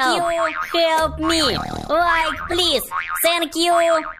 Help! you. Help me! Like, please! Thank you!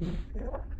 Ha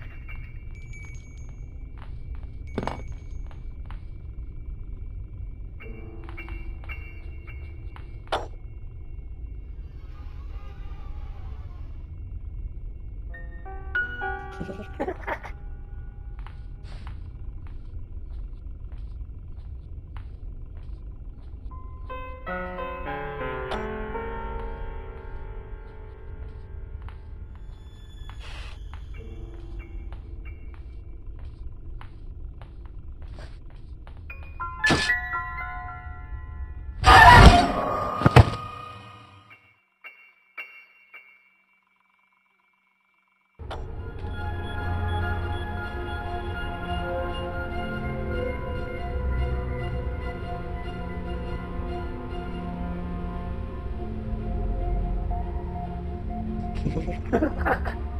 ha ha